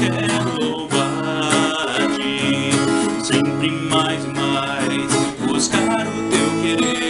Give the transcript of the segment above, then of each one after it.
Quero louvar-te sempre mais, mais buscar o teu querer.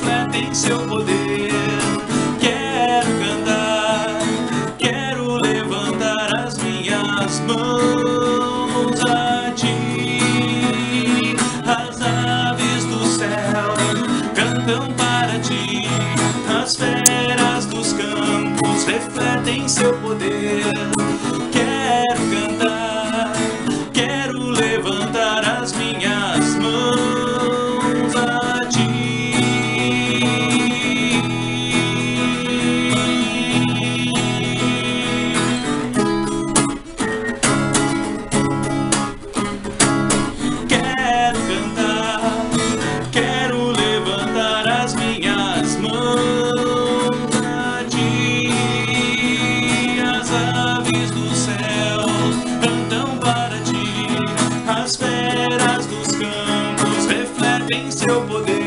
refletem seu poder. Quero cantar, quero levantar as minhas mãos a ti. As aves do céu cantam para ti, as feras dos campos refletem seu poder. Aves do céu cantam para ti, as feras dos campos refletem seu poder.